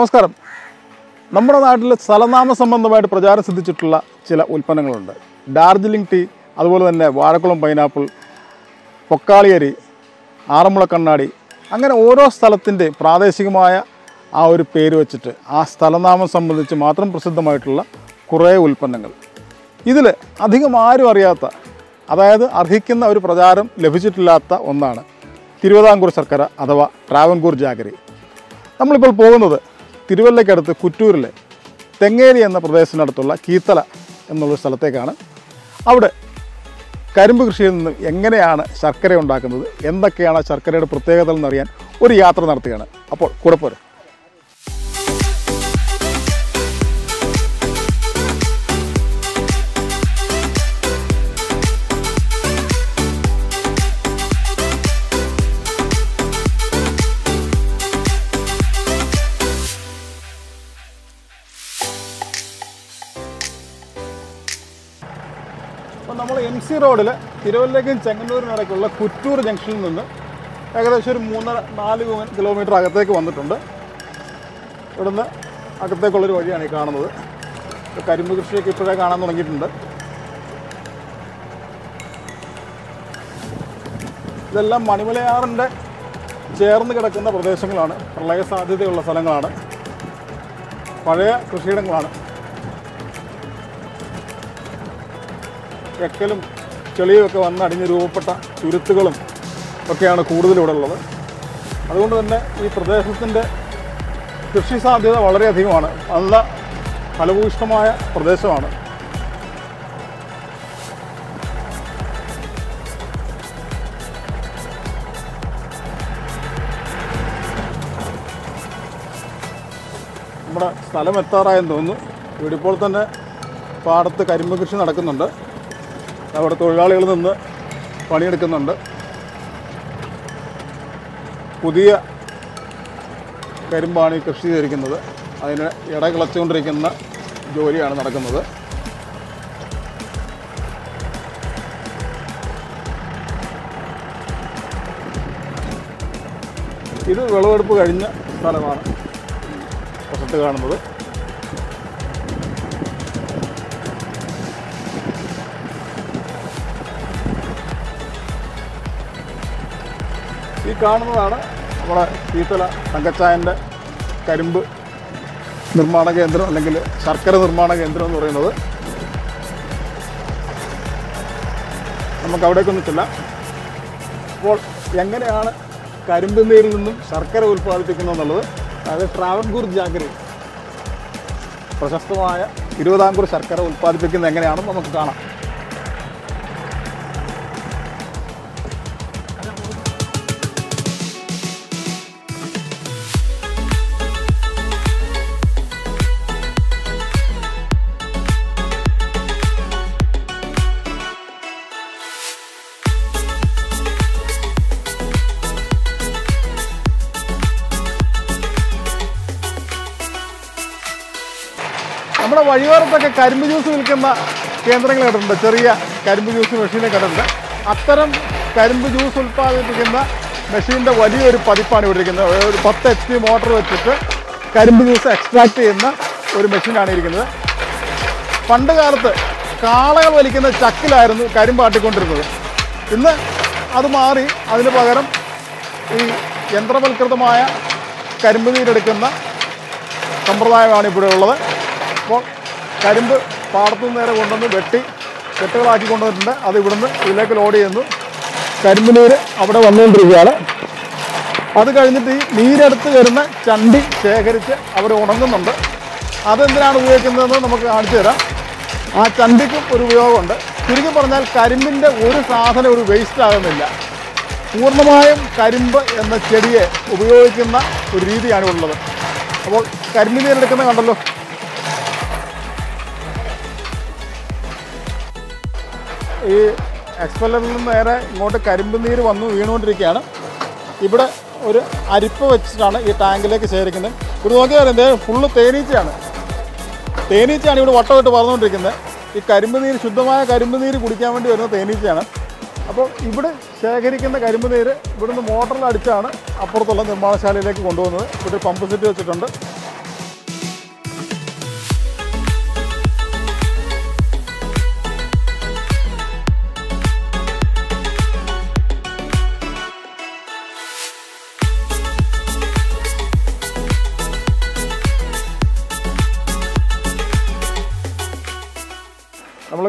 നമസ്കാരം. നമ്മുടെ നാട്ടിൽ സ്ഥലനാമ സംബന്ധമായിട്ട് പ്രചാരം സിദ്ധിച്ചിട്ടുള്ള ചില ഉൽപ്പന്നങ്ങളുണ്ട്. ഡാർജിലിംഗ് ടീ അതുപോലെ തന്നെ വാഴക്കുളം പൈനാപ്പിൾ പൊക്കാളിയരി ആറന്മുള കണ്ണാടി അങ്ങനെ ഓരോ സ്ഥലത്തിന്റെ പ്രാദേശികമായ ആ ഒരു പേര് വെച്ചിട്ട് ആ സ്ഥലനാമം സംബന്ധിച്ച് മാത്രം പ്രസിദ്ധമായിട്ടുള്ള കുറേ ഉൽപ്പന്നങ്ങൾ. ഇതിൽ അധികം ആരും അറിയാത്ത അതായത് അർഹിക്കുന്ന ഒരു പ്രചാരം ലഭിച്ചിട്ടില്ലാത്ത ഒന്നാണ് തിരുവിതാംകൂർ ശർക്കര അഥവാ ട്രാവൻകൂർ ജാഗരി. നമ്മളിപ്പോൾ പോകുന്നത് തിരുവല്ലയ്ക്കടുത്ത് കുറ്റൂരിലെ തെങ്ങേരി എന്ന പ്രദേശത്തിനടുത്തുള്ള കീത്തല എന്നുള്ള സ്ഥലത്തേക്കാണ്. അവിടെ കരിമ്പ് കൃഷിയിൽ നിന്ന് എങ്ങനെയാണ് ശർക്കര ഉണ്ടാക്കുന്നത്? എന്തൊക്കെയാണ് ശർക്കരയുടെ പ്രത്യേകതകൾ എന്നറിയാൻ ഒരു യാത്ര നടത്തുകയാണ്. അപ്പോൾ കൂടെ നമ്മൾ തിരുവല്ലേക്കും ചെങ്ങന്നൂരിനും റോഡിൽ ചെങ്ങന്നൂരിനിടയ്ക്കുള്ള കുറ്റൂർ ജംഗ്ഷനിൽ നിന്ന് ഏകദേശം ഒരു മൂന്നര നാല് കിലോ- കിലോമീറ്റർ അകത്തേക്ക് വന്നിട്ടുണ്ട്. ഇവിടുന്ന് അകത്തേക്കുള്ളൊരു വഴിയാണ് ഈ കാണുന്നത്. കരിമ്പ് കൃഷിയൊക്കെ ഇപ്പോഴേ കാണാൻ തുടങ്ങിയിട്ടുണ്ട്. ഇതെല്ലാം മണിമലയാറിന്റെ ചേർന്ന് കിടക്കുന്ന പ്രദേശങ്ങളാണ്. പ്രളയ സാധ്യതയുള്ള സ്ഥലങ്ങളാണ്. പഴയ കൃഷിയിടങ്ങളാണ്. എക്കലും ചെളിയും ഒക്കെ വന്ന് അടിഞ്ഞ് രൂപപ്പെട്ട ചുരുത്തുകളും ഒക്കെയാണ് കൂടുതലിവിടെ ഉള്ളത്. അതുകൊണ്ട് തന്നെ ഈ പ്രദേശത്തിന്റെ കൃഷി സാധ്യത വളരെയധികമാണ്. നല്ല ഫലഭൂയിഷ്ടമായ പ്രദേശമാണ്. നമ്മുടെ സ്ഥലം എത്താറായെന്ന് തോന്നുന്നു. ഇവിടെ ഇപ്പോൾ തന്നെ പാടത്ത് കരിമ്പ് കൃഷി നടക്കുന്നുണ്ട്. അവിടെ തൊഴിലാളികൾ നിന്ന് പണിയെടുക്കുന്നുണ്ട്. പുതിയ കരിമ്പാണ് ഈ കൃഷി ചെയ്തിരിക്കുന്നത്. അതിന് ഇട കിളച്ചുകൊണ്ടിരിക്കുന്ന ജോലിയാണ് നടക്കുന്നത്. ഇത് വിളവെടുപ്പ് കഴിഞ്ഞ സ്ഥലമാണ് പ്രസക്തി കാണുന്നത്. കാണുന്നതാണ് നമ്മുടെ ഈത്തല തങ്കച്ചായന്റെ കരിമ്പ് നിർമ്മാണ കേന്ദ്രം അല്ലെങ്കിൽ ശർക്കര നിർമ്മാണ കേന്ദ്രം എന്ന് പറയുന്നത്. നമുക്ക് അവിടേക്കൊന്നും അപ്പോൾ എങ്ങനെയാണ് കരിമ്പ് നീരിൽ നിന്നും ശർക്കര ഉൽപ്പാദിപ്പിക്കുന്നത് എന്നുള്ളത്? അതായത് ട്രാവൻകൂർ ജാഗരി പ്രശസ്തമായ തിരുവിതാംകൂർ ശർക്കര ഉൽപ്പാദിപ്പിക്കുന്നത് എങ്ങനെയാണെന്ന് നമുക്ക് കാണാം. നമ്മുടെ വഴിയോരത്തൊക്കെ കരിമ്പ് ജ്യൂസ് വിൽക്കുന്ന കേന്ദ്രങ്ങൾ കണ്ടിട്ടുണ്ട്. ചെറിയ കരിമ്പ് ജ്യൂസ് മെഷീനെ കണ്ടിട്ടുണ്ട്. അത്തരം കരിമ്പ് ജ്യൂസ് ഉൽപ്പാദിപ്പിക്കുന്ന മെഷീന്റെ വലിയൊരു പതിപ്പാണ് ഇവിടെ ഇരിക്കുന്നത്. ഒരു പത്ത് എച്ച് പി മോട്ടർ വെച്ചിട്ട് കരിമ്പ് ജ്യൂസ് എക്സ്ട്രാക്ട് ചെയ്യുന്ന ഒരു മെഷീനാണ് ഇരിക്കുന്നത്. പണ്ട് കാലത്ത് കാളകൾ വലിക്കുന്ന ചക്കിലായിരുന്നു കരിമ്പ് ആട്ടിക്കൊണ്ടിരുന്നത്. ഇന്ന് അത് മാറി അതിന് പകരം ഈ യന്ത്രവൽകൃതമായ കരിമ്പ് നീരെടുക്കുന്ന സമ്പ്രദായമാണ് ഇവിടെ ഉള്ളത്. അപ്പോൾ കരിമ്പ് പാടത്തു നേരെ കൊണ്ടുവന്ന് വെട്ടി കെട്ടുകളാക്കി കൊണ്ടുവന്നിട്ടുണ്ട്. അത് ഇവിടുന്ന് ഇതിലേക്ക് ലോഡ് ചെയ്യുന്നു. കരിമ്പ് നീര് അവിടെ വന്നുകൊണ്ടിരിക്കുകയാണ്. അത് കഴിഞ്ഞിട്ട് ഈ നീരെടുത്ത് വരുന്ന ചണ്ടി ശേഖരിച്ച് അവർ ഉണങ്ങുന്നുണ്ട്. അതെന്തിനാണ് ഉപയോഗിക്കുന്നതെന്ന് നമുക്ക് കാണിച്ചു തരാം. ആ ചണ്ടിക്കും ഒരു ഉപയോഗമുണ്ട്. ചുരുക്കി പറഞ്ഞാൽ കരിമ്പിന്റെ ഒരു സാധനം ഒരു വേസ്റ്റ് ആകുന്നില്ല. പൂർണമായും കരിമ്പ് എന്ന ചെടിയെ ഉപയോഗിക്കുന്ന ഒരു രീതിയാണ് ഉള്ളത് അപ്പോൾ കരിമ്പ് നീരെടുക്കുന്നത് കണ്ടല്ലോ. ഈ എക്സ്പെല്ലറിൽ നിന്ന് നേരെ ഇങ്ങോട്ട് കരിമ്പ് നീര് വന്നു വീണുകൊണ്ടിരിക്കുകയാണ്. ഇവിടെ ഒരു അരിപ്പ് വെച്ചിട്ടാണ് ഈ ടാങ്കിലേക്ക് ശേഖരിക്കുന്നത്. ഇവിടെ നോക്കിയാൽ എന്റെ ഫുള്ള് തേനീച്ചയാണ്. തേനീച്ചയാണ് ഇവിടെ വട്ടമിട്ട് പറന്നുകൊണ്ടിരിക്കുന്നത് ഈ കരിമ്പ് നീര് ശുദ്ധമായ കരിമ്പ് നീര് കുടിക്കാൻ വേണ്ടി വരുന്ന തേനീച്ചയാണ്. അപ്പോൾ ഇവിടെ ശേഖരിക്കുന്ന കരിമ്പ് നീര് ഇവിടുന്ന് മോട്ടറിൽ അടിച്ചാണ് അപ്പുറത്തുള്ള നിർമ്മാണശാലയിലേക്ക് കൊണ്ടുപോകുന്നത്. ഇവിടെ പമ്പ് സെറ്റ് വെച്ചിട്ടുണ്ട്.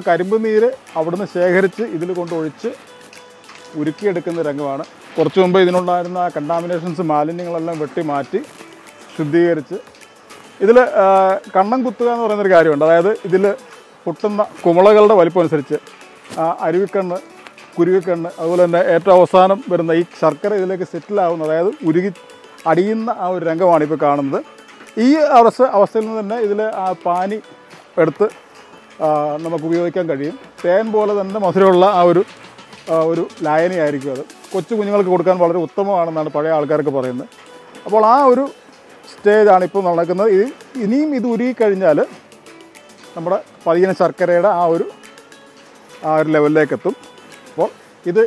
കരിമ്പ് നീര് അവിടുന്ന് ശേഖരിച്ച് ഇതിൽ കൊണ്ടൊഴിച്ച് ഉരുക്കിയെടുക്കുന്ന രംഗമാണ്. കുറച്ച് മുമ്പ് ഇതിനുണ്ടായിരുന്ന കണ്ടാമിനേഷൻസ് മാലിന്യങ്ങളെല്ലാം വെട്ടി മാറ്റി ശുദ്ധീകരിച്ച് ഇതിൽ കണ്ണം കുത്തുക എന്ന് പറയുന്നൊരു കാര്യമുണ്ട്. അതായത് ഇതിൽ പൊട്ടുന്ന കുമളകളുടെ വലിപ്പം അനുസരിച്ച് അരുവിക്കണ്ണ് കുരുവിക്കണ്ണ് അതുപോലെ തന്നെ ഏറ്റവും അവസാനം വരുന്ന ഈ ശർക്കര ഇതിലേക്ക് സെറ്റിലാവുന്ന അതായത് ഉരുകി അടിയുന്ന ആ ഒരു രംഗമാണ് ഇപ്പോൾ കാണുന്നത്. ഈ അവസ്ഥ അവസ്ഥയിൽ നിന്ന് തന്നെ ഇതിൽ ആ പാനി എടുത്ത് നമുക്ക് ഉപയോഗിക്കാൻ കഴിയും. തേൻ പോലെ തന്നെ മധുരമുള്ള ആ ഒരു ഒരു ലായനിയായിരിക്കും അത്. കൊച്ചു കുഞ്ഞുങ്ങൾക്ക് കൊടുക്കാൻ വളരെ ഉത്തമമാണെന്നാണ് പഴയ ആൾക്കാരൊക്കെ പറയുന്നത്. അപ്പോൾ ആ ഒരു സ്റ്റേജാണ് ഇപ്പോൾ നടക്കുന്നത്. ഇത് ഇനിയും ഇത് ഉരുകിക്കഴിഞ്ഞാൽ നമ്മുടെ പതിയന ശർക്കരയുടെ ആ ഒരു ആ ഒരു ലെവലിലേക്ക് എത്തും അപ്പോൾ ഇത്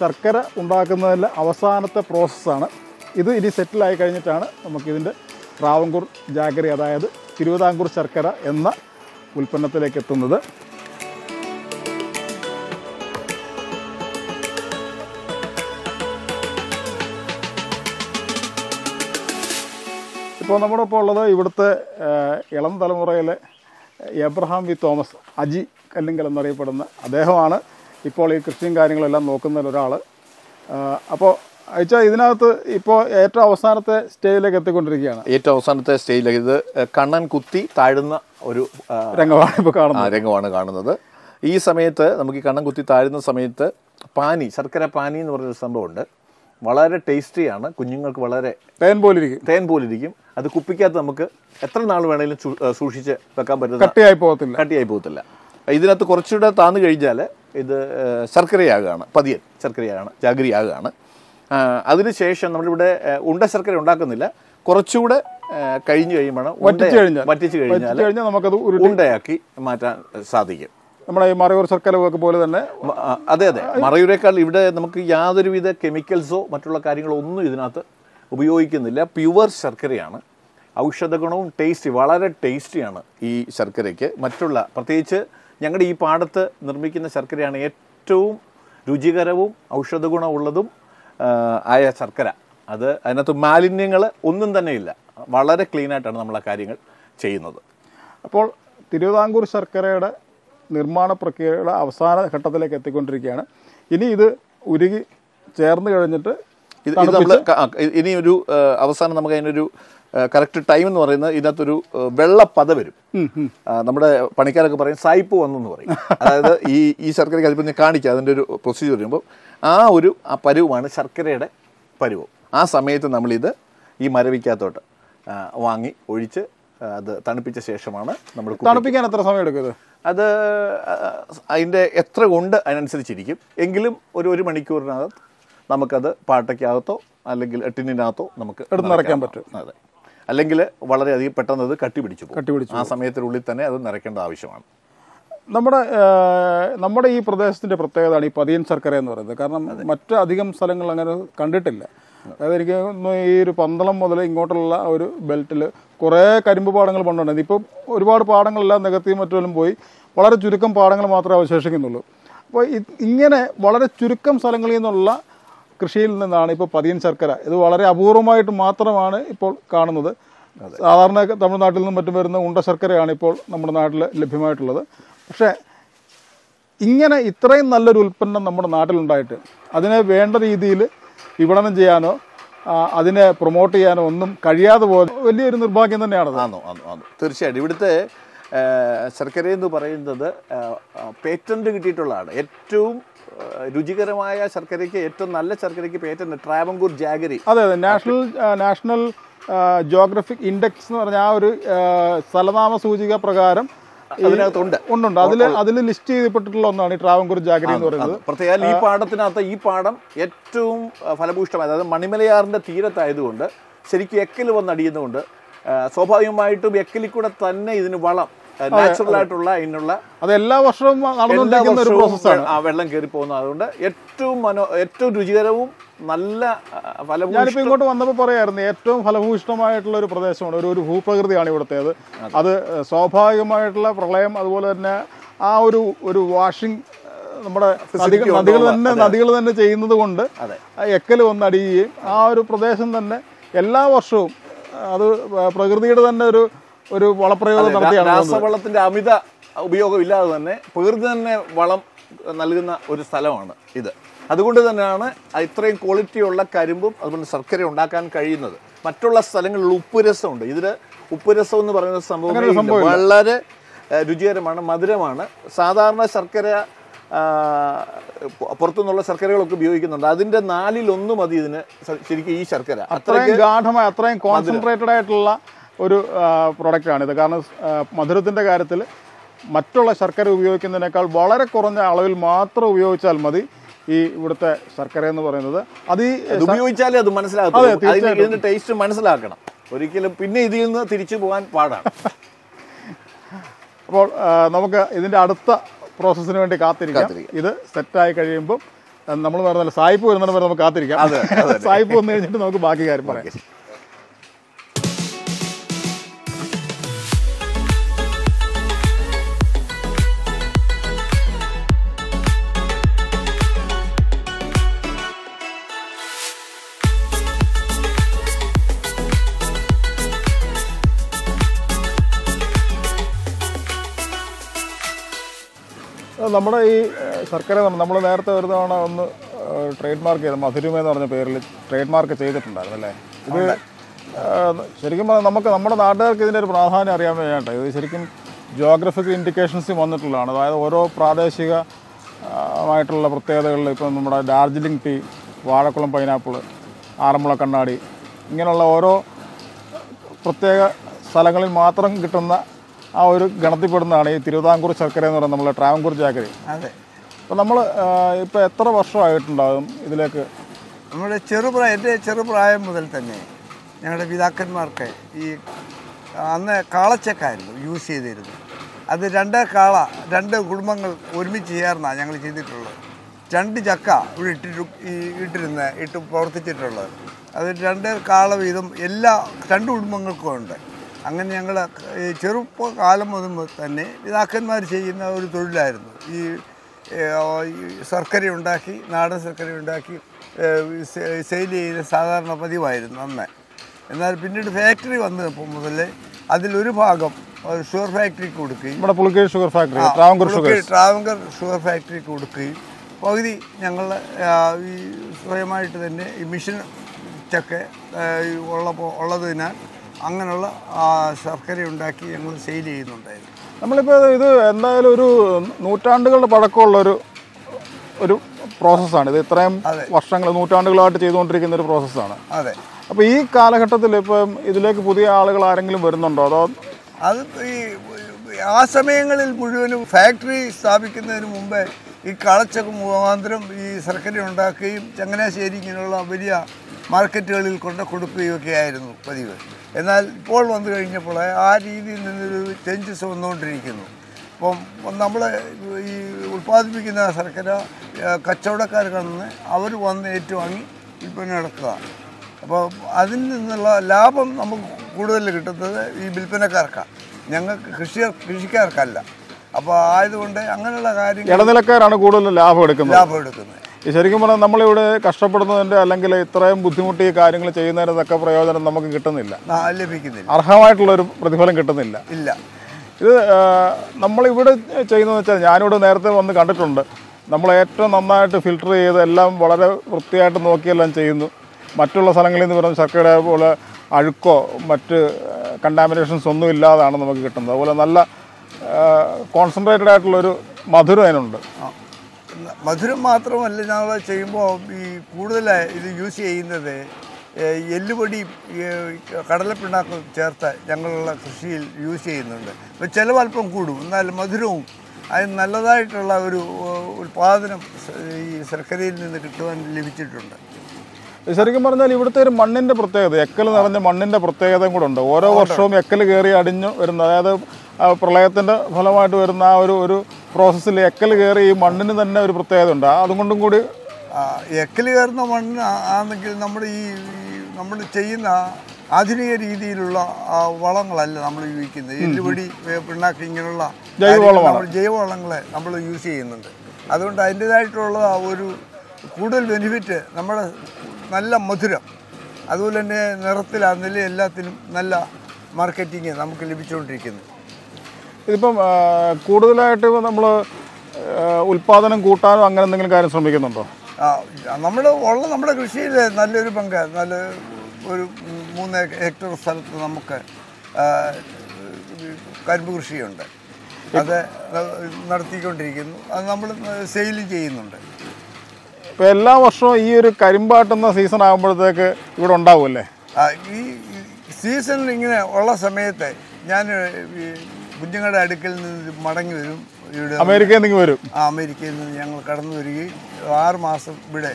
ശർക്കര ഉണ്ടാക്കുന്നതിലെ അവസാനത്തെ പ്രോസസ്സാണ്. ഇത് ഇനി സെറ്റിലായി കഴിഞ്ഞിട്ടാണ് നമുക്കിതിന്റെ ട്രാവങ്കൂർ ജാഗരി അതായത് തിരുവിതാംകൂർ ശർക്കര എന്ന ഉൽപ്പന്നത്തിലേക്ക് എത്തുന്നത്. ഇപ്പോൾ നമ്മുടെ ഇപ്പോൾ ഉള്ളത് ഇവിടുത്തെ ഇളം തലമുറയിലെ എബ്രഹാം വി തോമസ് അജി കല്ലിങ്കൽ എന്നറിയപ്പെടുന്ന അദ്ദേഹമാണ്. ഇപ്പോൾ ഈ കൃഷിയും കാര്യങ്ങളെല്ലാം നോക്കുന്ന ഒരാൾ അപ്പോൾ അയച്ച ഇതിനകത്ത് ഇപ്പോൾ ഏറ്റവും അവസാനത്തെ സ്റ്റേജിലേക്ക് എത്തിക്കൊണ്ടിരിക്കുകയാണ്. ഏറ്റവും അവസാനത്തെ സ്റ്റേജിലേക്ക് ഇത് കണ്ണൻ കുത്തി താഴുന്ന ഒരു രംഗമാണ് ഇപ്പോൾ കാണുന്നത്. രംഗമാണ് കാണുന്നത്. ഈ സമയത്ത് നമുക്ക് ഈ കണ്ണൻ കുത്തി താഴുന്ന സമയത്ത് പാനി ശർക്കര പാനി എന്ന് പറഞ്ഞൊരു സംഭവമുണ്ട്. വളരെ ടേസ്റ്റിയാണ്. കുഞ്ഞുങ്ങൾക്ക് വളരെ തേൻ പോലിരിക്കും. തേൻ പോലിരിക്കും. അത് കുപ്പിക്കകത്ത് നമുക്ക് എത്ര നാൾ വേണമെങ്കിലും സൂക്ഷിച്ച് വെക്കാൻ പറ്റുന്ന കട്ടിയായി പോകത്തില്ല. കട്ടിയായി പോകത്തില്ല. ഇതിനകത്ത് കുറച്ചുകൂടെ താന്നു കഴിഞ്ഞാൽ ഇത് ശർക്കരയാകുകയാണ്. പതിയൻ ശർക്കരയാണ് ജാഗരിയാകുകയാണ് അതിനുശേഷം നമ്മളിവിടെ ഉണ്ട ശർക്കര ഉണ്ടാക്കുന്നില്ല. കുറച്ചുകൂടെ കഴിഞ്ഞു കഴിയുമ്പോഴാണ് കഴിയുമ്പോൾ വറ്റിച്ച് കഴിഞ്ഞാൽ. കഴിഞ്ഞാൽ നമുക്കത് ഉണ്ടയാക്കി മാറ്റാൻ സാധിക്കും. നമ്മുടെ ഈ മറയൂർ ശർക്കര ഒക്കെ പോലെ തന്നെ അതെ അതെ. മറയൂരേക്കാൾ ഇവിടെ നമുക്ക് യാതൊരുവിധ കെമിക്കൽസോ മറ്റുള്ള കാര്യങ്ങളോ ഒന്നും ഇതിനകത്ത് ഉപയോഗിക്കുന്നില്ല. പ്യുവർ ശർക്കരയാണ്. ഔഷധ ഗുണവും ടേസ്റ്റി വളരെ ടേസ്റ്റിയാണ് ഈ ശർക്കരയ്ക്ക്. മറ്റുള്ള പ്രത്യേകിച്ച് ഞങ്ങളുടെ ഈ പാടത്ത് നിർമ്മിക്കുന്ന ശർക്കരയാണ് ഏറ്റവും രുചികരവും ഔഷധ ഗുണമുള്ളതും ആ, ആയ ശർക്കര. അത് അതിനകത്ത് മാലിന്യങ്ങൾ ഒന്നും തന്നെ ഇല്ല. വളരെ ക്ലീനായിട്ടാണ് നമ്മൾ ആ കാര്യങ്ങൾ ചെയ്യുന്നത്. അപ്പോൾ തിരുവിതാംകൂർ ശർക്കരയുടെ നിർമ്മാണ പ്രക്രിയയുടെ അവസാന ഘട്ടത്തിലേക്ക് എത്തിക്കൊണ്ടിരിക്കുകയാണ്. ഇനി ഇത് ഉരുകി ചേർന്ന് കഴിഞ്ഞിട്ട് ഇത് നമ്മൾ ഇനി ഒരു അവസാനം നമുക്ക് അതിനൊരു കറക്റ്റ് ടൈം എന്ന് പറയുന്നത് ഇതിനകത്തൊരു വെള്ളപ്പത വരും. നമ്മുടെ പണിക്കാരൊക്കെ പറയും സായിപ്പ് വന്നു എന്ന് പറയും. അതായത് ഈ ഈ ശർക്കര അതിപ്പോൾ ഞാൻ കാണിക്കാം. അതിന്റെ ഒരു പ്രൊസീജിയർ വരുമ്പോൾ ആ ഒരു ആ പരുവമാണ് ശർക്കരയുടെ പരുവം. ആ സമയത്ത് നമ്മളിത് ഈ മരവിക്കകത്തോട്ട് വാങ്ങി ഒഴിച്ച് അത് തണുപ്പിച്ച ശേഷമാണ് നമ്മൾ തണുപ്പിക്കാൻ എത്ര സമയം എടുക്കും അത് അതിന്റെ എത്ര കൊണ്ട് അതിനനുസരിച്ചിരിക്കും. എങ്കിലും ഒരു ഒരു മണിക്കൂറിനകത്ത് നമുക്കത് പാട്ടയ്ക്കകത്തോ അല്ലെങ്കിൽ ടിന്നിനകത്തോ നമുക്ക് എടുത്ത് നിറയ്ക്കാൻ പറ്റും. അതെ. അല്ലെങ്കിൽ വളരെയധികം പെട്ടെന്ന് അത് കട്ടി പിടിച്ചു കട്ടി പിടിച്ചു ആ സമയത്തിനുള്ളിൽ തന്നെ അത് നിറയ്ക്കേണ്ട ആവശ്യമാണ്. നമ്മുടെ നമ്മുടെ ഈ പ്രദേശത്തിന്റെ പ്രത്യേകതയാണ് ഈ പതിയൻ ശർക്കര എന്ന് പറയുന്നത്. കാരണം മറ്റ് അധികം സ്ഥലങ്ങൾ അങ്ങനെ കണ്ടിട്ടില്ല. അതായത് എനിക്ക് ഈ ഒരു പന്തളം മുതൽ ഇങ്ങോട്ടുള്ള ഒരു ബെൽറ്റിൽ കുറേ കരിമ്പ് പാടങ്ങൾ പണ്ടുണ്ടായിരുന്നു. ഇപ്പം ഒരുപാട് പാടങ്ങളെല്ലാം നികത്തിയും മറ്റും പോയി വളരെ ചുരുക്കം പാടങ്ങൾ മാത്രമേ അവശേഷിക്കുന്നുള്ളൂ. അപ്പോൾ ഇങ്ങനെ വളരെ ചുരുക്കം സ്ഥലങ്ങളിൽ നിന്നുള്ള കൃഷിയിൽ നിന്നാണ് ഇപ്പോൾ പതിയൻ ശർക്കര ഇത് വളരെ അപൂർവമായിട്ട് മാത്രമാണ് ഇപ്പോൾ കാണുന്നത്. സാധാരണ തമിഴ്നാട്ടിൽ നിന്നും മറ്റും വരുന്ന ഉണ്ട ശർക്കരയാണ് ഇപ്പോൾ നമ്മുടെ നാട്ടിൽ ലഭ്യമായിട്ടുള്ളത്. പക്ഷേ ഇങ്ങനെ ഇത്രയും നല്ലൊരു ഉൽപ്പന്നം നമ്മുടെ നാട്ടിലുണ്ടായിട്ട് അതിനെ വേണ്ട രീതിയിൽ വിപണനം ചെയ്യാനോ അതിനെ പ്രൊമോട്ട് ചെയ്യാനോ ഒന്നും കഴിയാതെ പോലെ വലിയൊരു നിർഭാഗ്യം തന്നെയാണ് ആണോ ആണോ ആണോ തീർച്ചയായിട്ടും. ഇവിടുത്തെ ശർക്കര എന്ന് പറയുന്നത് പേറ്റന്റ് കിട്ടിയിട്ടുള്ളതാണ്. ഏറ്റവും രുചികരമായ ശർക്കരയ്ക്ക് ഏറ്റവും നല്ല ശർക്കരയ്ക്ക് പേറ്റന്റ് ട്രാവങ്കൂർ ജാഗരി. അതെ അതെ. നാഷണൽ നാഷണൽ ജോഗ്രഫിക് ഇൻഡെക്സ് എന്ന് പറഞ്ഞ ആ ഒരു സ്ഥലനാമ സൂചിക പ്രകാരം അതിനകത്തുണ്ട്. ഉണ്ടുണ്ട്. അതിൽ അതിൽ ലിസ്റ്റ് ചെയ്യപ്പെട്ടിട്ടുള്ള ഒന്നാണ് ഈ ട്രാവൻകൂർ ജാഗ്രത എന്ന് പറയുന്നത്. പ്രത്യേകം ഈ പാടത്തിനകത്ത് ഈ പാടം ഏറ്റവും ഫലഭൂഷ്ടമായ അതായത് മണിമലയാറിന്റെ തീരത്തായതുകൊണ്ട് ശരിക്കും എക്കൽ വന്നടിയുന്നതുകൊണ്ട് സ്വാഭാവികമായിട്ടും എക്കലിൽ കൂടെ തന്നെ ഇതിന് വളം നാച്ചുറൽ ആയിട്ടുള്ള അതിനുള്ള അത് എല്ലാ വർഷവും നടന്നുകൊണ്ടിരിക്കുന്ന ഒരു പ്രോസസ്സാണ് ആ വെള്ളം കയറി പോകുന്നത് അതുകൊണ്ട് ഏറ്റവും മനോ ഏറ്റവും രുചികരവും നല്ല ഫലഭൂ ഞാനിപ്പോൾ ഞാനിപ്പോ ഇങ്ങോട്ട് വന്നപ്പോൾ പറയായിരുന്നു ഏറ്റവും ഫലഭൂഷ്ടമായിട്ടുള്ള ഒരു പ്രദേശമാണ് ഒരു ഒരു ഭൂപ്രകൃതിയാണ് ഇവിടുത്തേത് അത്. സ്വാഭാവികമായിട്ടുള്ള പ്രളയം അതുപോലെ തന്നെ ആ ഒരു ഒരു വാഷിംഗ് നമ്മുടെ നദികൾ നദികൾ തന്നെ നദികൾ തന്നെ ചെയ്യുന്നത് കൊണ്ട്. എക്കൽ വന്നടിയുകയും ആ ഒരു പ്രദേശം തന്നെ എല്ലാ വർഷവും അത് പ്രകൃതിയുടെ തന്നെ ഒരു ഒരു വളപ്രയോഗം നടത്തിയാണ്. രാസവളത്തിന്റെ അമിത ഉപയോഗമില്ലാതെ തന്നെ പ്രകൃതി തന്നെ വളം നൽകുന്ന ഒരു സ്ഥലമാണ് ഇത്. അതുകൊണ്ട് തന്നെയാണ് ഇത്രയും ക്വാളിറ്റിയുള്ള കരിമ്പും അതുപോലെ ശർക്കര ഉണ്ടാക്കാൻ കഴിയുന്നത്. മറ്റുള്ള സ്ഥലങ്ങളിൽ ഉപ്പുരസമുണ്ട്. ഇതിൽ ഉപ്പുരസം എന്ന് പറയുന്ന സംഭവം. വളരെ രുചികരമാണ് മധുരമാണ്. സാധാരണ ശർക്കര പുറത്തുനിന്നുള്ള ശർക്കരകളൊക്കെ ഉപയോഗിക്കുന്നുണ്ട്. അതിന്റെ നാലിലൊന്ന് മതി ഇതിന്. ശരിക്കും ഈ ശർക്കര. അത്രയും ഗാഠമായ അത്രയും കോൺസെൻട്രേറ്റഡ് ആയിട്ടുള്ള ഒരു പ്രോഡക്റ്റാണിത് കാരണം മധുരത്തിന്റെ കാര്യത്തിൽ മറ്റുള്ള ശർക്കര ഉപയോഗിക്കുന്നതിനേക്കാൾ വളരെ കുറഞ്ഞ അളവിൽ മാത്രം ഉപയോഗിച്ചാൽ മതി ഈ ഇവിടുത്തെ ശർക്കര എന്ന് പറയുന്നത്. അത് ഈ ഉപയോഗിച്ചാലേ അത് മനസ്സിലാകും ടേസ്റ്റ് മനസ്സിലാക്കണം. ഒരിക്കലും പിന്നെ ഇതിൽ നിന്ന് തിരിച്ചു പോകാൻ പാടാണ്. അപ്പോൾ നമുക്ക് ഇതിന്റെ അടുത്ത പ്രോസസ്സിന് വേണ്ടി കാത്തിരിക്കാം. ഇത് സെറ്റായി കഴിയുമ്പോൾ നമ്മൾ പറഞ്ഞല്ലോ സായിപ്പ് വരുന്നതിന് വരെ നമുക്ക് കാത്തിരിക്കാം. സായിപ്പ് വന്നു കഴിഞ്ഞിട്ട് നമുക്ക് ബാക്കി കാര്യം പറയാം. നമ്മുടെ ഈ ശർക്കര നമ്മൾ നേരത്തെ ഒരു തവണ ഒന്ന് ട്രേഡ് മാർക്ക് ചെയ്ത മധുരിമ എന്ന് പറഞ്ഞ പേരിൽ ട്രേഡ് മാർക്ക് ചെയ്തിട്ടുണ്ടായിരുന്നു അല്ലേ? ഇത് ശരിക്കും പറഞ്ഞാൽ നമുക്ക് നമ്മുടെ നാട്ടുകാർക്ക് ഇതിന്റെ ഒരു പ്രാധാന്യം അറിയാൻ വേണ്ടിയിട്ട്. ഇത് ശരിക്കും ജോഗ്രഫിക്കൽ ഇൻഡിക്കേഷൻസ് വന്നിട്ടുള്ളതാണ്. അതായത് ഓരോ പ്രാദേശിക ആയിട്ടുള്ള പ്രത്യേകതകളിൽ ഇപ്പം നമ്മുടെ ഡാർജിലിംഗ് ടീ വാഴക്കുളം പൈനാപ്പിൾ ആറന്മുള കണ്ണാടി ഇങ്ങനെയുള്ള ഓരോ പ്രത്യേക സ്ഥലങ്ങളിൽ മാത്രം കിട്ടുന്ന ആ ഒരു ഗണത്തിൽപ്പെടുന്നതാണ് ഈ തിരുവിതാംകൂർ ശർക്കര എന്ന് പറയുന്നത് നമ്മളെ ട്രാവൻകൂർ ചാക്കരി അതെ. അപ്പോൾ നമ്മൾ ഇപ്പോൾ എത്ര വർഷമായിട്ടുണ്ടാകും ഇതിലേക്ക്? നമ്മുടെ ചെറുപ്രായം എന്റെ ചെറുപ്രായം മുതൽ തന്നെ ഞങ്ങളുടെ പിതാക്കന്മാർക്ക് ഈ അന്ന് കാളച്ചക്കായിരുന്നു യൂസ് ചെയ്തിരുന്നത്. അത് രണ്ട് കാള രണ്ട് കുടുംബങ്ങൾ ഒരുമിച്ച് ചേർന്നാണ് ഞങ്ങൾ ചെയ്തിട്ടുള്ളത്. രണ്ട് ചക്ക ഇവിടെ ഇട്ടിട്ട് ഈ ഇട്ടിരുന്ന ഇട്ട് പ്രവർത്തിച്ചിട്ടുള്ളത്. അത് രണ്ട് കാള വീതം എല്ലാ രണ്ട് കുടുംബങ്ങൾക്കും ഉണ്ട്. അങ്ങനെ ഞങ്ങൾ ചെറുപ്പകാലം മുതൽ തന്നെ പിതാക്കന്മാർ ചെയ്യുന്ന ഒരു തൊഴിലായിരുന്നു. ഈ ശർക്കര ഉണ്ടാക്കി നാടൻ ശർക്കര ഉണ്ടാക്കി സെയിൽ ചെയ്യുന്ന സാധാരണ പതിവായിരുന്നു അന്ന്. എന്നാൽ പിന്നീട് ഫാക്ടറി വന്നപ്പോൾ മുതൽ അതിലൊരു ഭാഗം ഷുഗർ ഫാക്ടറി കൊടുക്കുകയും നമ്മുടെ Pulikeri sugar factory Travancore sugar Travancore sugar ഫാക്ടറിക്ക് കൊടുക്കുകയും പകുതി ഞങ്ങൾ ഈ സ്വയമായിട്ട് തന്നെ ഈ മിഷൻ ചക്ക ഉള്ളപ്പോൾ ഉള്ളതിനാൽ അങ്ങനെയുള്ള ശർക്കര ഉണ്ടാക്കി ഞങ്ങൾ സെയിൽ ചെയ്യുന്നുണ്ടായിരുന്നു. നമ്മളിപ്പോൾ ഇത് എന്തായാലും ഒരു നൂറ്റാണ്ടുകളുടെ പഴക്കമുള്ള ഒരു ഒരു പ്രോസസ്സാണ് ഇത് ഇത്രയും വർഷങ്ങൾ നൂറ്റാണ്ടുകളായിട്ട് ചെയ്തുകൊണ്ടിരിക്കുന്ന ഒരു പ്രോസസ്സാണ് അതെ. അപ്പോൾ ഈ കാലഘട്ടത്തിൽ ഇപ്പം ഇതിലേക്ക് പുതിയ ആളുകൾ ആരെങ്കിലും വരുന്നുണ്ടോ? അതോ അത് ഈ ആ സമയങ്ങളിൽ മുഴുവനും ഫാക്ടറി സ്ഥാപിക്കുന്നതിന് മുമ്പേ ഈ കളച്ചക്ക് മുഖാന്തരം ഈ ശർക്കര ഉണ്ടാക്കുകയും ചങ്ങനാശ്ശേരി ഇങ്ങനെയുള്ള വലിയ മാർക്കറ്റുകളിൽ കൊണ്ട് കൊടുക്കുകയൊക്കെ ആയിരുന്നു പതിവ്. എന്നാൽ ഇപ്പോൾ വന്നു കഴിഞ്ഞപ്പോൾ ആ രീതിയിൽ നിന്നൊരു ചേഞ്ചസ് വന്നുകൊണ്ടിരിക്കുന്നു. അപ്പം നമ്മൾ ഈ ഉൽപ്പാദിപ്പിക്കുന്ന ശർക്കര ആ, കച്ചവടക്കാർ കന്ന് അവർ വന്ന് ഏറ്റുവാങ്ങി വിൽപ്പന നടക്കുക അപ്പോൾ അതിൽ നിന്നുള്ള ലാഭം നമുക്ക് കൂടുതൽ കിട്ടുന്നത് ഈ വിൽപ്പനക്കാർക്കാണ് ഞങ്ങൾക്ക് കൃഷി കൃഷിക്കാർക്കല്ല. അപ്പോൾ ആയതുകൊണ്ട് അങ്ങനെയുള്ള കാര്യം ഇടനിലക്കാരാണ് കൂടുതൽ ലാഭം എടുക്കുന്നത്. ലാഭം എടുക്കുന്നത്. ശരിക്കും പറഞ്ഞാൽ നമ്മളിവിടെ കഷ്ടപ്പെടുന്നതിന്റെ അല്ലെങ്കിൽ ഇത്രയും ബുദ്ധിമുട്ടി കാര്യങ്ങൾ ചെയ്യുന്നതിനൊക്കെ പ്രയോജനം നമുക്ക് കിട്ടുന്നില്ല. ലഭിക്കുന്നില്ല. അർഹമായിട്ടുള്ളൊരു പ്രതിഫലം കിട്ടുന്നില്ല. ഇല്ല. ഇത് നമ്മളിവിടെ ചെയ്യുന്നതെന്ന് വെച്ചാൽ ഞാനിവിടെ നേരത്തെ വന്ന് കണ്ടിട്ടുണ്ട്. നമ്മൾ ഏറ്റവും നന്നായിട്ട് ഫിൽട്ടർ ചെയ്ത് എല്ലാം വളരെ വൃത്തിയായിട്ട് നോക്കിയെല്ലാം ചെയ്യുന്നു. മറ്റുള്ള സ്ഥലങ്ങളിൽ നിന്ന് വരുന്ന ചർക്കയുടെ പോലെ അഴുക്കോ മറ്റ് കണ്ടാമിനേഷൻസ് ഒന്നും ഇല്ലാതാണ് നമുക്ക് കിട്ടുന്നത്. അതുപോലെ നല്ല കോൺസെൻട്രേറ്റഡ് ആയിട്ടുള്ളൊരു മധുരം അതിനുണ്ട്. മധുരം മാത്രമല്ല ഞങ്ങൾ ചെയ്യുമ്പോൾ ഈ കൂടുതൽ ഇത് യൂസ് ചെയ്യുന്നത്. എല്ലുപൊടി കടലപ്പിണ്ണാക്കും ചേർത്ത് ഞങ്ങളുള്ള കൃഷിയിൽ യൂസ് ചെയ്യുന്നുണ്ട്. അപ്പോൾ ചിലവ് അല്പം കൂടും. എന്നാൽ മധുരവും അതിന് നല്ലതായിട്ടുള്ള ഒരു ഉൽപാദനം ഈ ശർക്കരയിൽ നിന്ന് കിട്ടുവാൻ ലഭിച്ചിട്ടുണ്ട്. ശരിക്കും പറഞ്ഞാൽ ഇവിടുത്തെ ഒരു മണ്ണിന്റെ പ്രത്യേകത എക്കൽ നിറഞ്ഞ മണ്ണിന്റെ പ്രത്യേകതയും കൂടെ ഉണ്ട്. ഓരോ വർഷവും എക്കൽ കയറി അടിഞ്ഞു വരുന്ന അതായത് പ്രളയത്തിന്റെ ഫലമായിട്ട് വരുന്ന ആ ഒരു ഒരു പ്രോസസ്സിൽ എക്കൽ കയറി ഈ മണ്ണിന് തന്നെ ഒരു പ്രത്യേകത ഉണ്ട് അതുകൊണ്ടും കൂടി എക്കൽ കയറുന്ന മണ്ണ് ആണെങ്കിൽ നമ്മുടെ ഈ നമ്മൾ ചെയ്യുന്ന ആധുനിക രീതിയിലുള്ള വളങ്ങളല്ല നമ്മൾ ഉപയോഗിക്കുന്നത്. എല്ലുപൊടി പിണ്ണാക്കി ഇങ്ങനെയുള്ള ജൈവവളങ്ങളെ നമ്മൾ യൂസ് ചെയ്യുന്നുണ്ട്. അതുകൊണ്ട് അതിന്റെതായിട്ടുള്ള ഒരു കൂടുതൽ ബെനിഫിറ്റ് നമ്മുടെ നല്ല മധുരം അതുപോലെ തന്നെ നിറത്തിലാണെങ്കിലും എല്ലാത്തിനും നല്ല മാർക്കറ്റിങ് നമുക്ക് ലഭിച്ചുകൊണ്ടിരിക്കുന്നു. ഇതിപ്പം കൂടുതലായിട്ട് നമ്മൾ ഉൽപാദനം കൂട്ടാനോ അങ്ങനെ എന്തെങ്കിലും കാര്യം ശ്രമിക്കുന്നുണ്ടോ? ആ നമ്മൾ ഉള്ള നമ്മുടെ കൃഷിയിൽ നല്ലൊരു പങ്ക് നല്ല ഒരു മൂന്ന് ഹെക്ടർ സ്ഥലത്ത് നമുക്ക് കരിമ്പ് കൃഷിയുണ്ട്. അത് നടത്തിക്കൊണ്ടിരിക്കുന്നു. അത് നമ്മൾ സെയിൽ ചെയ്യുന്നുണ്ട്. ഇപ്പോൾ എല്ലാ വർഷവും ഈ ഒരു കരിമ്പാട്ടുന്ന സീസൺ ആകുമ്പോഴത്തേക്ക് ഇവിടെ ഉണ്ടാവുമല്ലേ? ആ, ഈ സീസണിൽ ഇങ്ങനെ ഉള്ള സമയത്ത് ഞാൻ കുഞ്ഞുങ്ങളുടെ അടുക്കൽ നിന്ന് മടങ്ങി വരും. ഇവിടെ അമേരിക്കയിൽ നിന്ന് വരും. ആ അമേരിക്കയിൽ നിന്ന് ഞങ്ങൾ കടന്നു വരികയും ആറ് മാസം ഇവിടെ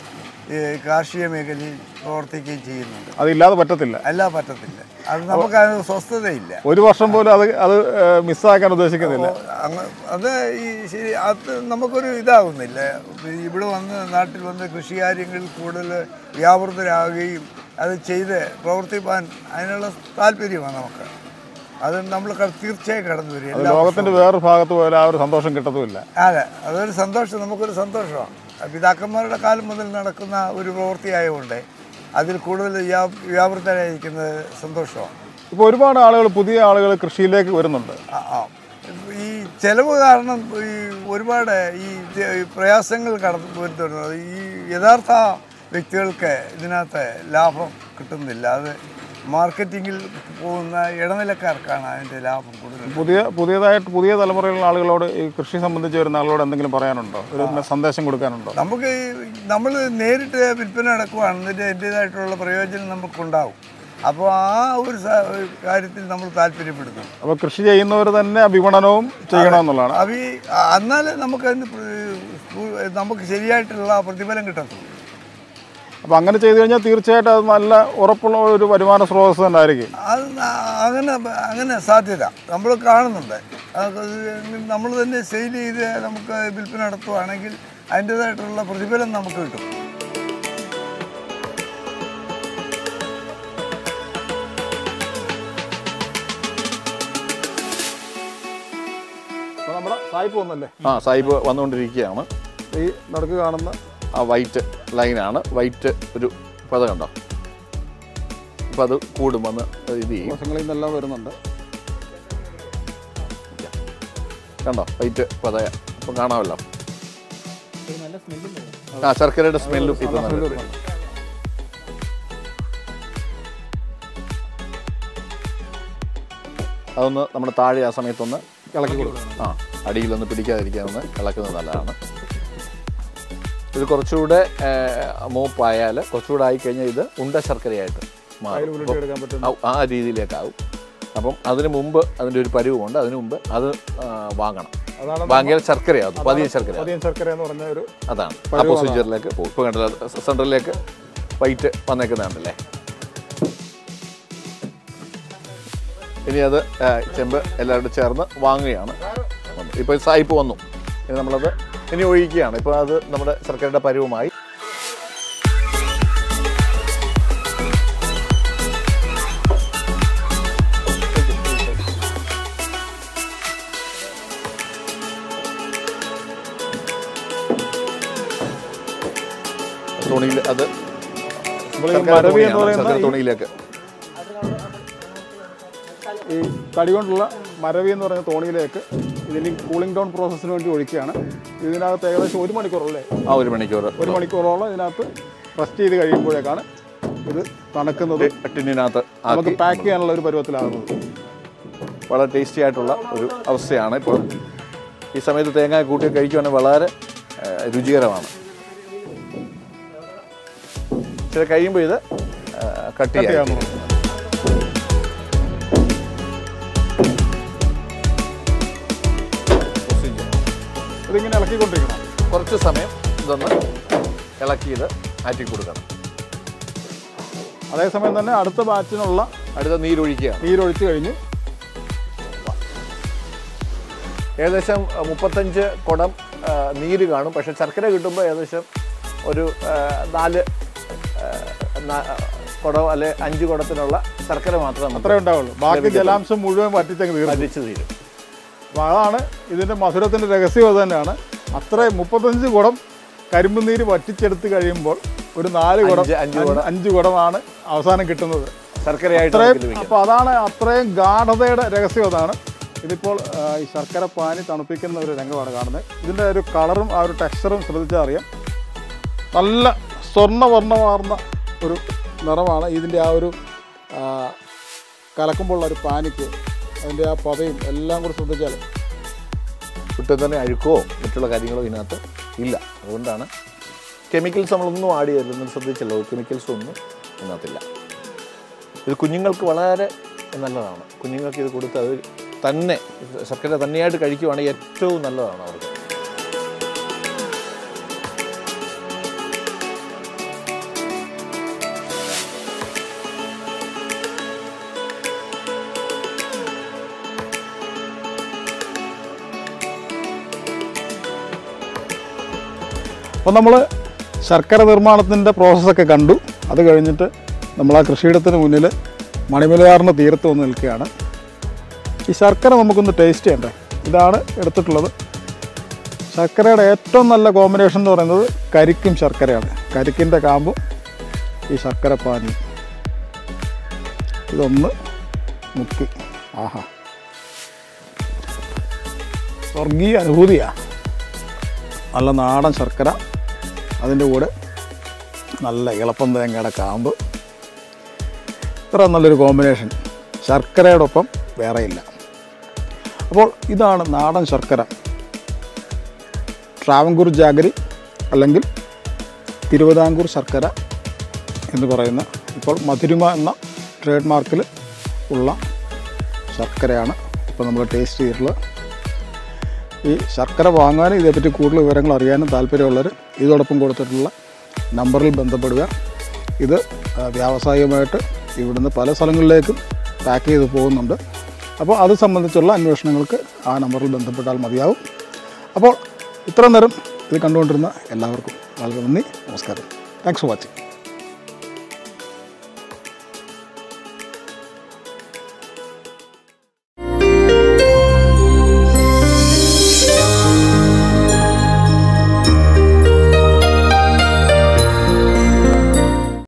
കാർഷിക മേഖലയിൽ പ്രവർത്തിക്കുകയും ചെയ്യുന്നുണ്ട്. അതില്ലാതെ പറ്റത്തില്ല. അല്ല പറ്റത്തില്ല. അത് നമുക്ക് അതിന് സ്വസ്ഥതയില്ല. ഒരു വർഷം പോലും അത് അത് മിസ്സാക്കാൻ ഉദ്ദേശിക്കുന്നില്ല അത് ഈ ശരി അത് നമുക്കൊരു ഇതാകുന്നില്ല ഇവിടെ വന്ന് നാട്ടിൽ വന്ന് കൃഷി കാര്യങ്ങളിൽ കൂടുതൽ വ്യാപൃതരാകുകയും അത് ചെയ്ത് പ്രവർത്തിപ്പാൻ അതിനുള്ള താല്പര്യമാണ് നമുക്ക്. അത് നമ്മൾ തീർച്ചയായും കടന്നു വരും. ലോകത്തിന്റെ വേറൊരു ഭാഗത്ത് പോയാലും ആ ഒരു സന്തോഷം കിട്ടത്തുമില്ല. അതെ അതൊരു സന്തോഷം നമുക്കൊരു സന്തോഷമാണ്. പിതാക്കന്മാരുടെ കാലം മുതൽ നടക്കുന്ന ഒരു പ്രവൃത്തിയായതുകൊണ്ട് അതിൽ കൂടുതൽ വ്യാ- വ്യാപൃതരായിരിക്കുന്നത് സന്തോഷമാണ്. ഇപ്പോൾ ഒരുപാട് ആളുകൾ പുതിയ ആളുകൾ കൃഷിയിലേക്ക് വരുന്നുണ്ട്. ഈ ചെലവ് കാരണം ഈ ഒരുപാട് ഈ പ്രയാസങ്ങൾ കടന്നു വരുത്തുന്നത് ഈ യഥാർത്ഥ വ്യക്തികൾക്ക് ഇതിനകത്ത് ലാഭം കിട്ടുന്നില്ല. അത് മാർക്കറ്റിങ്ങിൽ പോകുന്ന ഇടനിലക്കാർക്കാണ് അതിന്റെ ലാഭം കൂടുതൽ. പുതിയ പുതിയതായിട്ട് പുതിയ തലമുറയിലുള്ള ആളുകളോട് ഈ കൃഷി സംബന്ധിച്ച് വരുന്ന ആളുകളോട് എന്തെങ്കിലും പറയാനുണ്ടോ? ഒരു സന്ദേശം കൊടുക്കാനുണ്ടോ? നമുക്ക് നമ്മൾ നേരിട്ട് വിൽപ്പന നടക്കുകയാണെന്നിട്ട് എന്റെതായിട്ടുള്ള പ്രയോജനം നമുക്കുണ്ടാവും. അപ്പോൾ ആ ഒരു കാര്യത്തിൽ നമ്മൾ താല്പര്യപ്പെടുന്നു. അപ്പോൾ കൃഷി ചെയ്യുന്നവർ തന്നെ വിപണനവും ചെയ്യണമെന്നുള്ളതാണ് അഭി എന്നാലേ നമുക്ക് അതിന് നമുക്ക് ശരിയായിട്ടുള്ള പ്രതിഫലം കിട്ടത്തുള്ളൂ. അപ്പോൾ അങ്ങനെ ചെയ്തു കഴിഞ്ഞാൽ തീർച്ചയായിട്ടും അത് നല്ല ഉറപ്പുള്ള ഒരു വരുമാന സ്രോതസ് തന്നെ ആയിരിക്കും അത് അങ്ങനെ അങ്ങനെ സാധ്യത. നമ്മൾ കാണുന്നുണ്ട്. നമ്മൾ തന്നെ സെയിൽ ചെയ്ത് നമുക്ക് വിൽപ്പന നടത്തുവാണെങ്കിൽ അതിന്റേതായിട്ടുള്ള പ്രതിഫലം നമുക്ക് കിട്ടും. നമ്മുടെ സായിപ്പ് വന്നല്ലേ? ആ സായിപ്പ് വന്നുകൊണ്ടിരിക്കുകയാണ്. ഈ നടക്ക് കാണുന്ന ആ വൈറ്റ് ലൈനാണ്. വൈറ്റ് ഒരു പത കണ്ടോ? അപ്പം അത് കൂടുമെന്ന് ഇത് ചെയ്യും. വശങ്ങളിൽ നിന്നെല്ലാം വരുന്നുണ്ട്. കണ്ടോ? വൈറ്റ് പത അപ്പം കാണാമല്ലോ. ആ ശർക്കരയുടെ സ്മെല്ലും നല്ല വരും. അതൊന്ന് നമ്മുടെ താഴെ ആ സമയത്തൊന്ന് ഇളക്കി കൊടുക്കും ആ അടിയിലൊന്ന് പിടിക്കാതിരിക്കാനൊന്ന് ഇളക്കുന്നത് നല്ലതാണ്. ഇത് കുറച്ചുകൂടെ മൂപ്പായാൽ കുറച്ചുകൂടെ ആയിക്കഴിഞ്ഞാൽ ഇത് ഉണ്ട ശർക്കരയായിട്ട് മാറും. ആ- രീതിയിലേക്കാവും. അപ്പം അതിന് മുമ്പ് അതിന്റെ ഒരു പരിവുമുണ്ട്. അതിന് മുമ്പ് അത് വാങ്ങണം. വാങ്ങിയാൽ ശർക്കരയാകും പതിയ ശർക്കര എന്ന് പറഞ്ഞ ഒരു അതാണ്. ആ പ്രൊസീജിയറിലേക്ക് പോകും. ഇപ്പോൾ കണ്ടല്ലോ സെൻട്രലിലേക്ക് വൈറ്റ് വന്നേക്കുന്നതാണല്ലേ? ഇനി അത് ചെമ്പ് എല്ലാവരും ചേർന്ന് വാങ്ങുകയാണ്. ഇപ്പോൾ സായിപ്പ് വന്നു. ഇനി നമ്മളത് ഇനി ഒഴിക്കുകയാണ് ഇപ്പോൾ അത് നമ്മുടെ ശർക്കരയുടെ പരുവമായി. തുണിയിൽ അത് തുണിയിലേക്ക്. ഈ തടി കൊണ്ടുള്ള മരവി എന്ന് പറയുന്ന തോണിയിലേക്ക് ഇതിന് കൂളിംഗ് ഡൗൺ പ്രോസസ്സിന് വേണ്ടി ഒഴിക്കുകയാണ്. ഇതിനകത്ത് ഏകദേശം ഒരു മണിക്കൂറല്ലേ? ആ ഒരു മണിക്കൂർ. ഒരു മണിക്കൂറോളം ഇതിനകത്ത് റെസ്റ്റ് ചെയ്ത് കഴിയുമ്പോഴേക്കാണ് ഇത് തണുക്കുന്നത്. ടിന്നിനകത്ത് നമുക്ക് പാക്ക് ചെയ്യാനുള്ള ഒരു പരുവത്തിലാകുന്നത്. വളരെ ടേസ്റ്റി ആയിട്ടുള്ള ഒരു അവസ്ഥയാണ് ഇപ്പോൾ. ഈ സമയത്ത് തേങ്ങ കൂട്ടി കഴിക്കുവാണെങ്കിൽ വളരെ രുചികരമാണ്. ചില കഴിയുമ്പോൾ ഇത് കട്ട് കട്ട് ചെയ്യാം ഇതിങ്ങനെ ഇളക്കിക്കൊണ്ടിരിക്കണം. കുറച്ച് സമയം ഇതൊന്ന് ഇളക്കി ഇത് ആറ്റി കൊടുക്കണം. അതേസമയം തന്നെ അടുത്ത ബാച്ചിനുള്ള അടുത്ത നീരൊഴിക്കുക. നീരൊഴിച്ച് കഴിഞ്ഞ് ഏകദേശം മുപ്പത്തഞ്ച് കുടം നീര് കാണും. പക്ഷെ ശർക്കര കിട്ടുമ്പോൾ ഏകദേശം ഒരു നാല് കുടം അല്ലെ അഞ്ച് കുടത്തിനുള്ള ശർക്കര മാത്രമേ അത്രേ ഉണ്ടാവുള്ളൂ. ബാക്കി ജലാംശം മുഴുവൻ വറ്റിച്ചങ്ങ് വറ്റിച്ച് തീരും. അതാണ് ഇതിന്റെ മധുരത്തിന്റെ രഹസ്യം അത് തന്നെയാണ്. അത്ര മുപ്പത്തഞ്ച് കുടം കരിമ്പ് നീര് വറ്റിച്ചെടുത്ത് കഴിയുമ്പോൾ ഒരു നാല് കുടം അഞ്ച് അഞ്ച് കുടം. കുടമാണ് അവസാനം കിട്ടുന്നത്. ശർക്കരയായിട്ട് അത്രയും അപ്പോൾ അതാണ് അത്രയും ഗാഠതയുടെ രഹസ്യം അതാണ്. ഇതിപ്പോൾ ഈ ശർക്കര പാനി തണുപ്പിക്കുന്ന ഒരു രംഗമാണ് കാണുന്നത്. ഇതിന്റെ ഒരു കളറും ആ ഒരു ടെക്സ്ചറും ശ്രദ്ധിച്ചാൽ അറിയാം. നല്ല സ്വർണവർണമാർന്ന ഒരു നിറമാണ് ഇതിന്റെ ആ ഒരു കലക്കുമ്പോൾ കലക്കുമ്പോഴുള്ള ഒരു പാനിക്ക് അതിന്റെ ആ പതയും എല്ലാം കൂടി ശ്രദ്ധിച്ചാൽ ഒട്ടും തന്നെ അഴുക്കോ മറ്റുള്ള കാര്യങ്ങളോ ഇതിനകത്ത് ഇല്ല. അതുകൊണ്ടാണ് കെമിക്കൽസ് നമ്മളൊന്നും ആഡ് ചെയ്യരുതെന്ന് ശ്രദ്ധിച്ചല്ലോ. കെമിക്കൽസ് ഒന്നും ഇതിനകത്തില്ല. ഇത് കുഞ്ഞുങ്ങൾക്ക് വളരെ നല്ലതാണ്. കുഞ്ഞുങ്ങൾക്ക് ഇത് കൊടുത്ത് അത് തന്നെ ശർക്കര തന്നെയായിട്ട് കഴിക്കുവാണെങ്കിൽ ഏറ്റവും നല്ലതാണ് അവർക്ക്. അപ്പോൾ നമ്മൾ ശർക്കര നിർമ്മാണത്തിന്റെ പ്രോസസ്സൊക്കെ കണ്ടു. അത് കഴിഞ്ഞിട്ട് നമ്മൾ ആ കൃഷിയിടത്തിന് മുന്നിൽ മണിമലയാറിന്റെ തീരത്ത് വന്ന് നിൽക്കുകയാണ്. ഈ ശർക്കര നമുക്കൊന്ന് ടേസ്റ്റ് ചെയ്യണ്ടേ? ഇതാണ് എടുത്തിട്ടുള്ളത്. ശർക്കരയുടെ ഏറ്റവും നല്ല കോമ്പിനേഷൻ എന്ന് പറയുന്നത് കരിക്കും ശർക്കരയാണ്. കരിക്കിന്റെ കാമ്പും ഈ ശർക്കര പാനി. ഇതൊന്ന് മുക്കി. ആഹാ. സ്വർഗീയ അനുഭൂതിയാണ് നല്ല നാടൻ ശർക്കര. അതിന്റെ കൂടെ നല്ല ഇളപ്പം തേങ്ങയുടെ കാമ്പ്. ഇത്ര നല്ലൊരു കോമ്പിനേഷൻ. ശർക്കരയോടൊപ്പം വേറെയില്ല അപ്പോൾ ഇതാണ് നാടൻ ശർക്കര. ട്രാവൻകൂർ ജാഗരി അല്ലെങ്കിൽ തിരുവിതാംകൂർ ശർക്കര എന്ന് പറയുന്ന ഇപ്പോൾ മധുരിമ എന്ന ട്രേഡ് മാർക്കിൽ ഉള്ള ശർക്കരയാണ് ഇപ്പോൾ നമ്മൾ ടേസ്റ്റ് ചെയ്തിട്ടുള്ളത്. ഈ ശർക്കര വാങ്ങാനും ഇതേപ്പറ്റി കൂടുതൽ വിവരങ്ങൾ അറിയാനും താല്പര്യമുള്ളവർ ഇതോടൊപ്പം കൊടുത്തിട്ടുള്ള നമ്പറിൽ ബന്ധപ്പെടുക. ഇത് വ്യാവസായികമായിട്ട് ഇവിടുന്ന് പല സ്ഥലങ്ങളിലേക്കും പാക്ക് ചെയ്ത് പോകുന്നുണ്ട്. അപ്പോൾ അത് സംബന്ധിച്ചുള്ള അന്വേഷണങ്ങൾക്ക് ആ നമ്പറിൽ ബന്ധപ്പെട്ടാൽ മതിയാവും. അപ്പോൾ ഇത്ര നേരം ഇത് കണ്ടുകൊണ്ടിരുന്ന എല്ലാവർക്കും വളരെ നന്ദി നമസ്കാരം. Thanks for watching